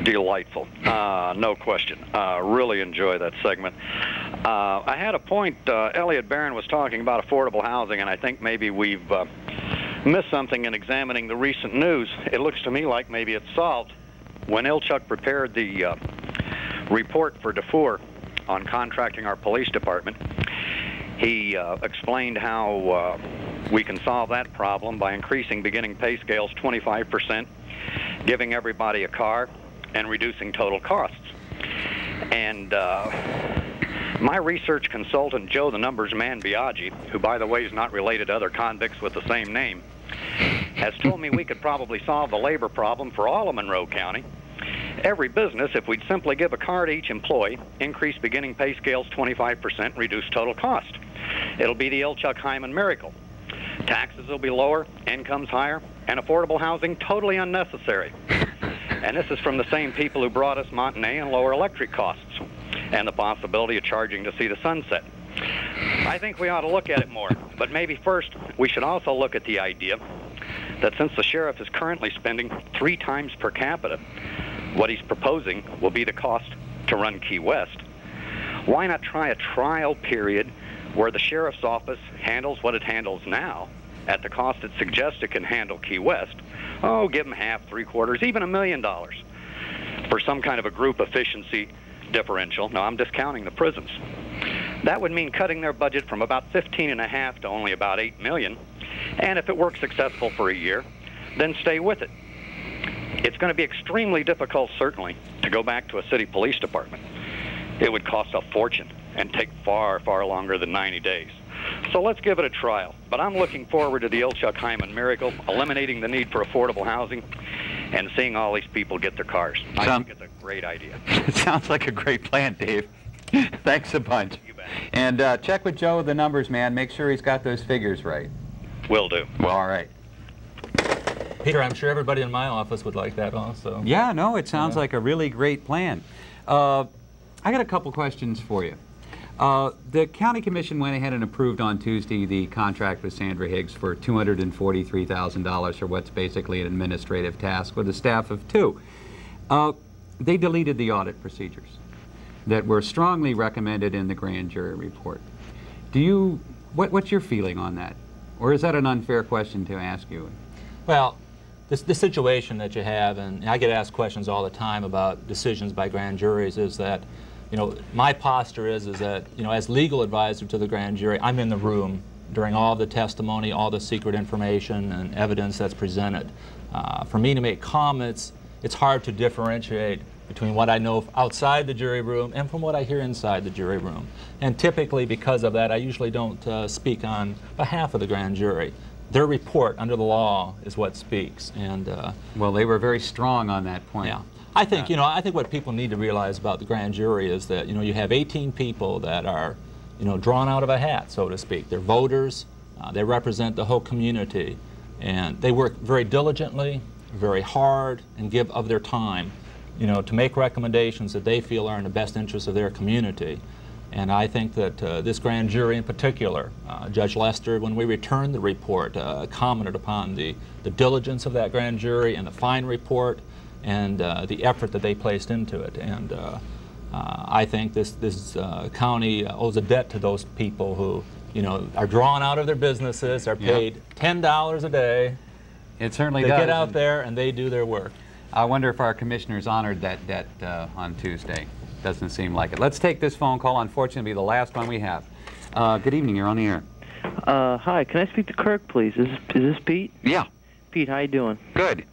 delightful. Uh, no question. Uh, really enjoy that segment. Uh, I had a point. Uh, Elliot Baron was talking about affordable housing, and I think maybe we've uh, missed something in examining the recent news. It looks to me like maybe it's solved. When Ilchuk prepared the uh, report for DeFore on contracting our police department, he explained how we can solve that problem by increasing beginning pay scales 25%, giving everybody a car, and reducing total costs. And uh, my research consultant, Joe the Numbers Man Biaggi, who, by the way, is not related to other convicts with the same name, has told me we could probably solve the labor problem for all of Monroe County. Every business, if we'd simply give a car to each employee, increase beginning pay scales 25%, reduce total cost. It'll be the Ilchuk Hyman miracle. Taxes will be lower, incomes higher, and affordable housing totally unnecessary. And this is from the same people who brought us Montanay and lower electric costs and the possibility of charging to see the sunset. I think we ought to look at it more. But maybe first, we should also look at the idea that since the sheriff is currently spending three times per capita, what he's proposing will be the cost to run Key West. Why not try a trial period where the sheriff's office handles what it handles now at the cost it suggests it can handle Key West, oh, give them half, three quarters, even a million dollars for some kind of a group efficiency differential. Now, I'm discounting the prisons. That would mean cutting their budget from about 15 and a half to only about 8 million. And if it works successful for a year, then stay with it. It's going to be extremely difficult, certainly, to go back to a city police department. It would cost a fortune and take far, far longer than 90 days. So let's give it a trial. But I'm looking forward to the Ilchuk Hyman miracle, eliminating the need for affordable housing, and seeing all these people get their cars. I Sound- think it's a great idea. It sounds like a great plan, Dave. Thanks a bunch. And uh, check with Joe the numbers, man. Make sure he's got those figures right. Will do. Well, all right. Peter, I'm sure everybody in my office would like that also. Yeah, no, it sounds like a really great plan. Uh, I got a couple questions for you. Uh, the county commission went ahead and approved on Tuesday the contract with Sandra Higgs for $243,000 for what's basically an administrative task with a staff of two. Uh, they deleted the audit procedures that were strongly recommended in the grand jury report. Do you, what, what's your feeling on that? Or is that an unfair question to ask you? Well, this, the situation that you have, and I get asked questions all the time about decisions by grand juries, is that, you know, my posture is, is that, you know, as legal advisor to the grand jury, I'm in the room during all the testimony, all the secret information and evidence that's presented. Uh, for me to make comments, it's hard to differentiate between what I know outside the jury room and from what I hear inside the jury room. And typically, because of that, I usually don't uh, speak on behalf of the grand jury. Their report under the law is what speaks. And uh, well, they were very strong on that point. Yeah. I think, you know, I think what people need to realize about the grand jury is that, you know, you have 18 people that are, you know, drawn out of a hat, so to speak. They're voters, uh, they represent the whole community, and they work very diligently, very hard, and give of their time, you know, to make recommendations that they feel are in the best interest of their community. And I think that uh, this grand jury in particular, uh, Judge Lester, when we returned the report, uh, commented upon the, the diligence of that grand jury and the fine report and uh, the effort that they placed into it. And uh, uh, I think this, this uh, county owes a debt to those people who, you know, are drawn out of their businesses, are Yeah. paid $10 a day. It certainly they does. get out there and they do their work. I wonder if our commissioners honored that debt uh, on Tuesday. Doesn't seem like it. Let's take this phone call. Unfortunately, be the last one we have. Uh, good evening. You're on the air. Uh, hi, can I speak to Kirk, please? Is this, is this Pete? Yeah. Pete, how you doing? Good.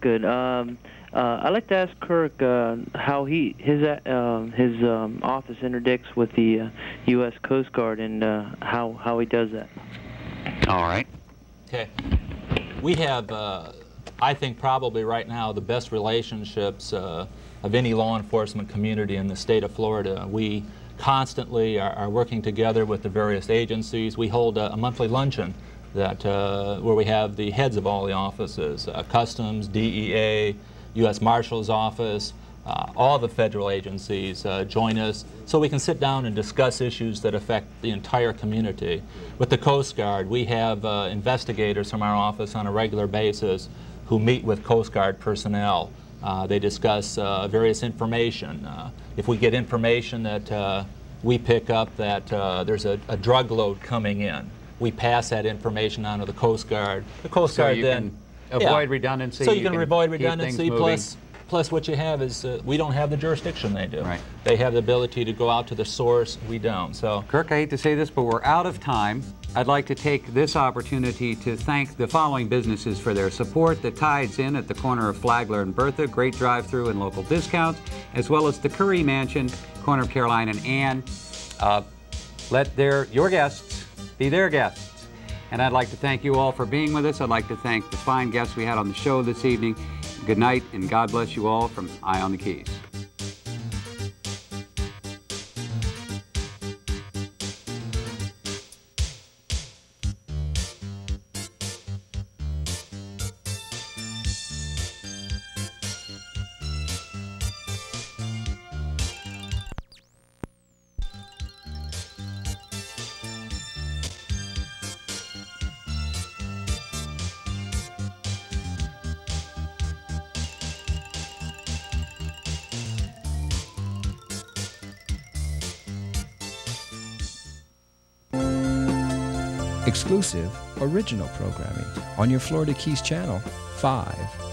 Good. Um, uh, I'd like to ask Kirk uh, how he his uh, um, his um, office interdicts with the uh, U.S. Coast Guard and uh, how how he does that. All right. Okay. We have, uh, I think, probably right now the best relationships uh, of any law enforcement community in the state of Florida. We constantly are, are working together with the various agencies. We hold a, a monthly luncheon that uh, where we have the heads of all the offices, uh, Customs, DEA, U.S. Marshal's Office, uh, all the federal agencies uh, join us so we can sit down and discuss issues that affect the entire community. With the Coast Guard, we have uh, investigators from our office on a regular basis who meet with Coast Guard personnel. Uh, they discuss uh, various information. Uh, if we get information that uh, we pick up that uh, there's a, a drug load coming in, we pass that information on to the Coast Guard. The Coast So Guard then avoid redundancy, So you, you can, can avoid redundancy. Plus, plus what you have is uh, we don't have the jurisdiction they do. Right. They have the ability to go out to the source. We don't. So Kirk, I hate to say this, but we're out of time. I'd like to take this opportunity to thank the following businesses for their support. The Tides Inn at the corner of Flagler and Bertha, great drive-through and local discounts, as well as the Curry Mansion, corner of Caroline and Ann. Uh, let their your guests be their guests. And I'd like to thank you all for being with us. I'd like to thank the fine guests we had on the show this evening. Good night, and God bless you all from Eye on the Keys. Original programming on your Florida Keys channel 5.